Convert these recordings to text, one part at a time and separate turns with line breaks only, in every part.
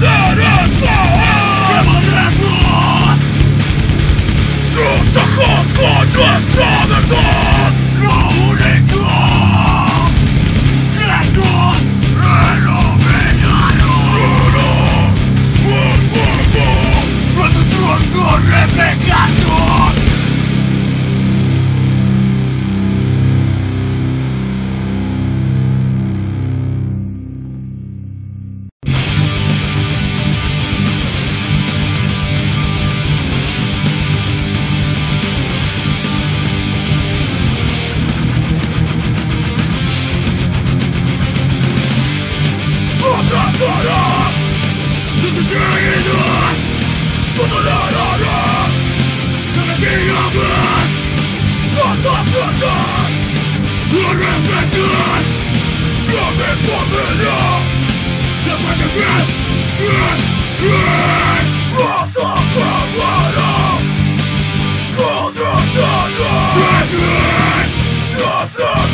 Let us fall! good. Nothing.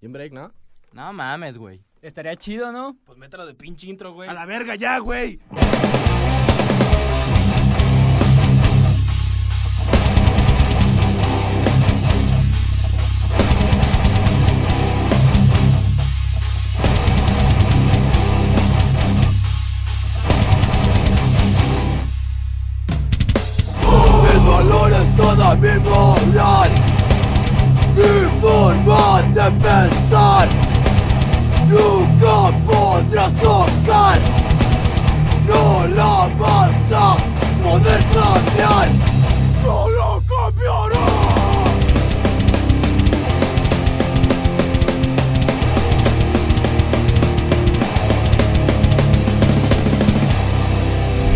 Y un break, ¿no?
No mames, güey.
Estaría chido, ¿no?
Pues mételo de pinche intro, güey.
A la verga ya, güey.
Toda mi moral Mi forma de pensar Nunca podrás tocar. No la vas a poder cambiar. No la cambiarás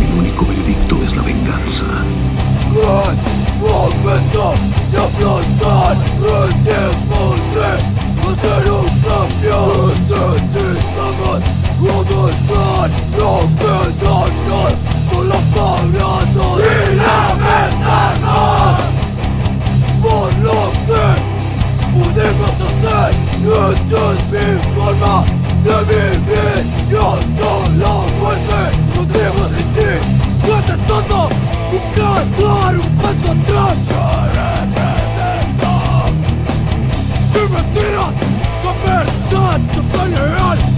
El único veredicto es la venganza.
我们所要表达的一切，我们没有失去，我们所要争取的，我们没有放弃。我们所要表达的一切，我们没有失去，我们所要争取的，我们没有放弃。Buscar dar un paso atrás Sin mentiras,
con verdad yo
soy leal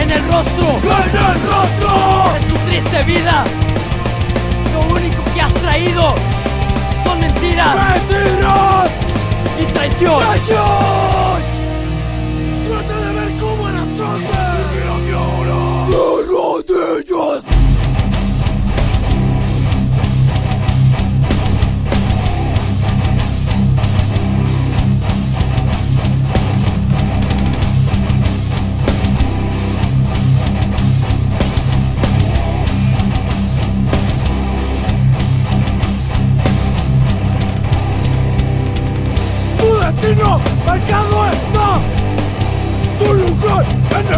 en el rostro.
¡En el rostro!
Es tu triste vida. Lo único que has traído son mentiras.
¡Mentiras!
Y traición.
¡Traición! Trata de ver cómo eras antes. Y mira que ahora. ¡Te rodillas!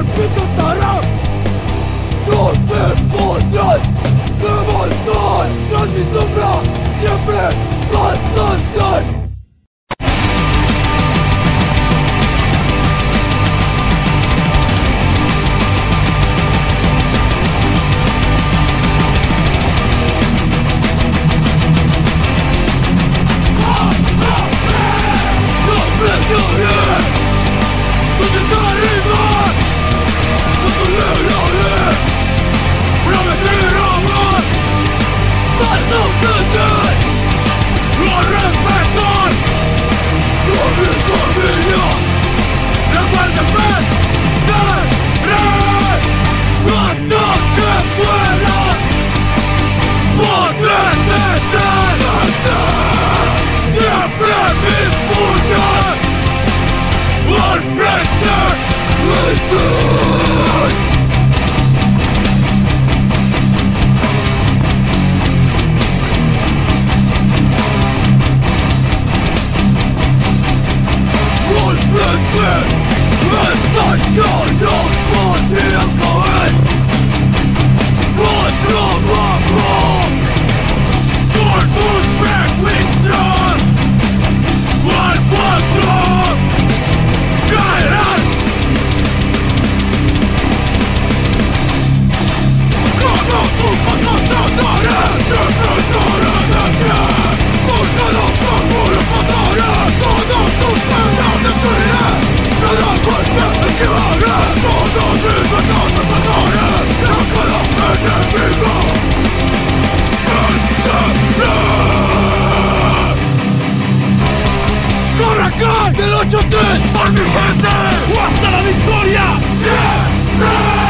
el piso estará. ¡No te ¡Por mi gente! ¡O hasta la victoria! ¡Siempre!